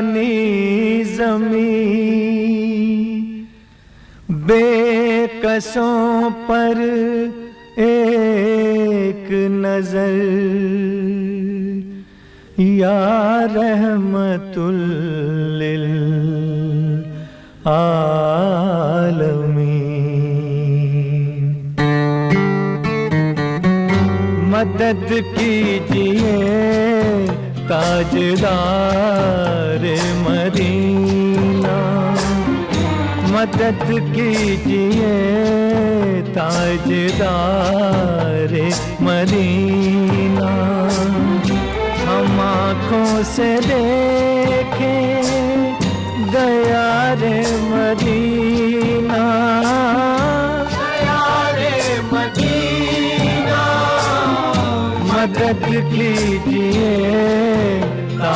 नूरानी जमी बेकसों पर एक नज़र। या रहमतुल लिल आलमीन। मदद कीजिए ताजदार मदीना। मदद कीजिए ताजदार मदीना। हम आँखों से देखें गया रे मदीना।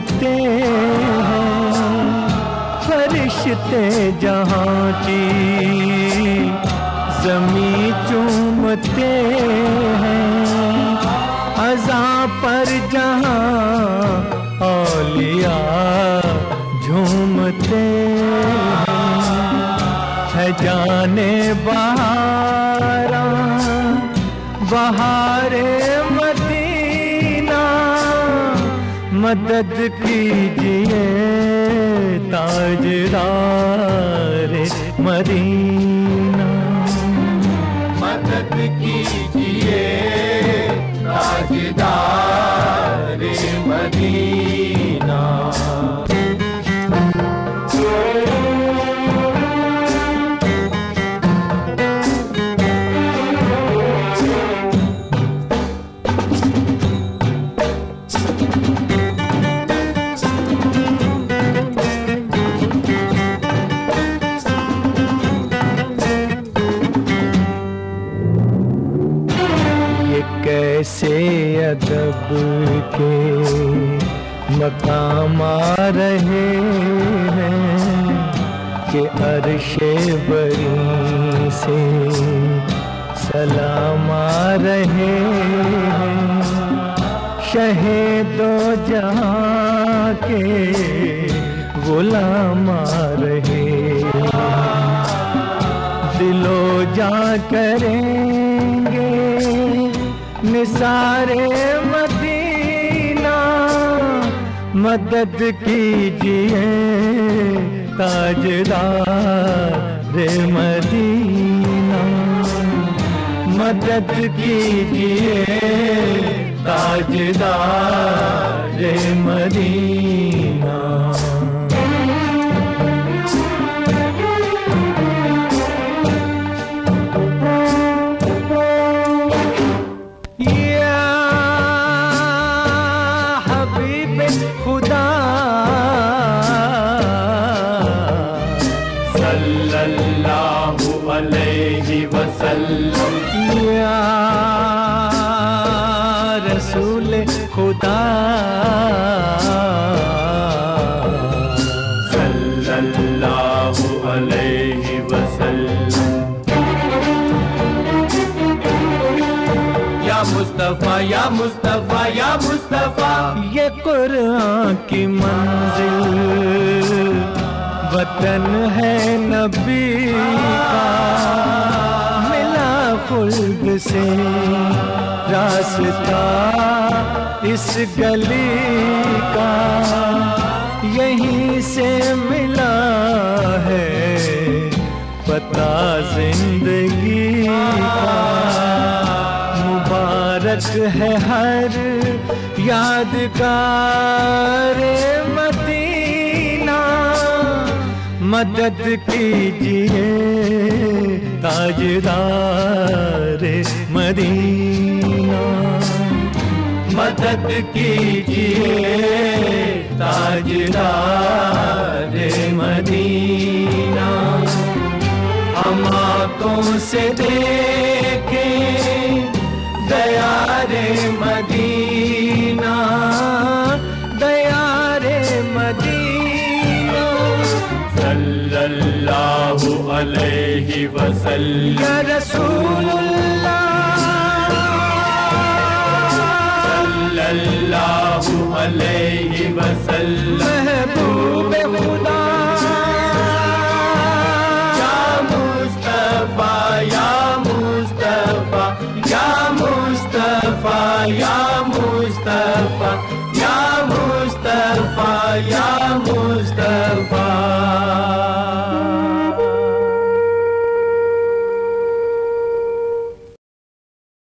घूमते हैं। फरिश्ते जहाँ की जमी चूमते हैं। अजा पर जहाँ औलिया झूमते हैं। है जाने बहारा, बहारे मदद कीजिए ताजदार मदीना। मदद कीजिए ताजदार अदब के मकाम आ रहे हैं कि अरशे बरी से सलाम आ रहे हैं। शहीदो जहाँ के गुलाम आ रहे दिलो जा करेंगे निसारे मदीना मदद कीजिए ताजदार रे मदीना। मदद कीजिए ताजदार रे मदीना। मुस्तफ़ा, या मुस्तफ़ा। या कुरान की मंजिल। वतन है नबी का। मिला खुल्द से रास्ता इस गली का। यहीं से मिला है पता ज़िंदगी मुबारक है हर यादगार मदीना। मदद कीजिए ताजदार मदीना। मदद कीजिए ताजदार मदीना। हम आँखों से देखें मदीना दया रे मदीना। सल्लल्लाहु अलैहि वसल्लम। या रसूलुल्लाह। सल्लल्लाहु अलैहि वसल्लम। estampa